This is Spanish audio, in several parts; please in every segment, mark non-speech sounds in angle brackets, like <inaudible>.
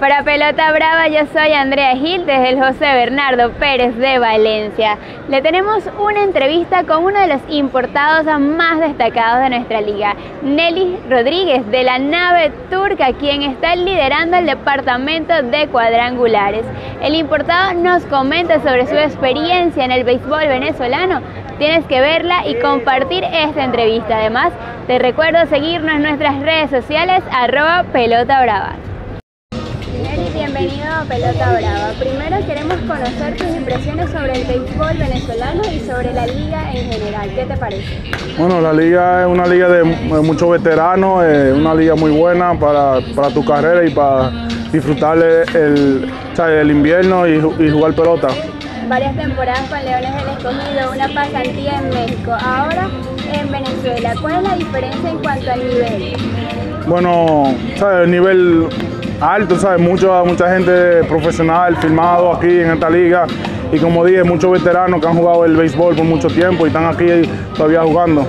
Para Pelota Brava yo soy Andrea Gil desde el José Bernardo Pérez de Valencia. Le tenemos una entrevista con uno de los importados más destacados de nuestra liga, Nelly Rodríguez de la nave turca, quien está liderando el departamento de cuadrangulares. El importado nos comenta sobre su experiencia en el béisbol venezolano. Tienes que verla y compartir esta entrevista. Además, te recuerdo seguirnos en nuestras redes sociales arroba pelota brava. Bienvenido a Pelota Brava. Primero queremos conocer tus impresiones sobre el béisbol venezolano y sobre la liga en general. ¿Qué te parece? Bueno, la liga es una liga de muchos veteranos, es una liga muy buena para, para tu carrera y para disfrutar el, el invierno y, y jugar pelota. Varias temporadas con Leones del Escogido, una pasantía en México, ahora en Venezuela. ¿Cuál es la diferencia en cuanto al nivel? Bueno, ¿sabes? el nivel alto, ¿sabes? Mucha, mucha gente profesional filmado aquí en esta liga y como dije, muchos veteranos que han jugado el béisbol por mucho tiempo y están aquí todavía jugando.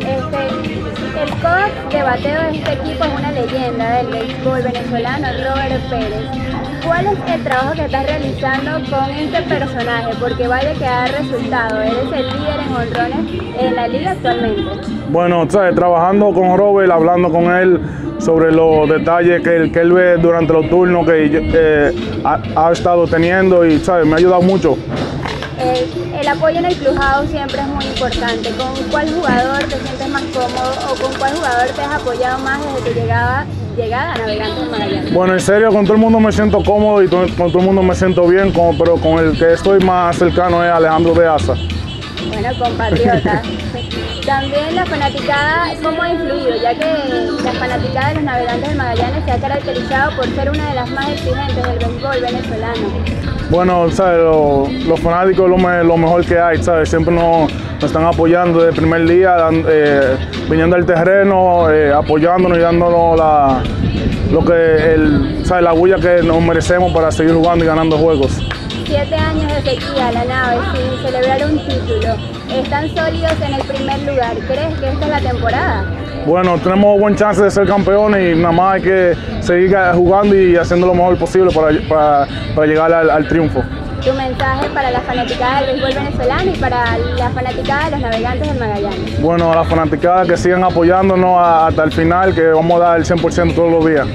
Este, el coach de bateo de este equipo es una leyenda del béisbol venezolano, Robert Pérez. ¿Cuál es el trabajo que estás realizando con este personaje? Porque vaya que da resultado. Eres el líder en honrones en la liga actualmente. Bueno, ¿sabes? trabajando con Robert, hablando con él sobre los detalles que él, que él ve durante los turnos que eh, ha, ha, estado teniendo y ¿sabes? me ha ayudado mucho. El, el, apoyo en el clubhouse siempre es muy importante. ¿Con cuál jugador te sientes más cómodo o con cuál jugador te has apoyado más desde que llegaba, llegada a Navegantes de Magallanes? Bueno, en serio, con todo el mundo me siento cómodo y con todo el mundo me siento bien, pero con el que estoy más cercano es Alejandro de Asa. Bueno, compatriota. <laughs> También la fanaticada, ¿cómo ha influido? Ya que la fanaticada de los navegantes del Magallanes se ha caracterizado por ser una de las más exigentes del béisbol venezolano. Bueno, ¿sabes? Los, los fanáticos lo, me, lo, mejor que hay, ¿sabes? Siempre nos, nos están apoyando desde el primer día, dan, eh, viniendo al terreno, eh, apoyándonos y dándonos la, lo que el, la bulla que nos merecemos para seguir jugando y ganando juegos. Siete años de sequía, la nave, sin celebrar un título. Están sólidos en el primer lugar. ¿Crees que esta es la temporada? Bueno, tenemos buen chance de ser campeones y nada más hay que seguir jugando y haciendo lo mejor posible para, para, para llegar al, al, triunfo. Tu mensaje para la fanaticada del béisbol venezolano y para la fanaticada de los navegantes del Magallanes. Bueno, a la fanaticada que sigan apoyándonos hasta el final, que vamos a dar el 100% todos los días.